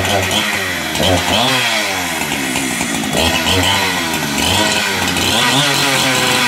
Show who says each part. Speaker 1: Thank uhum. you. Uhum.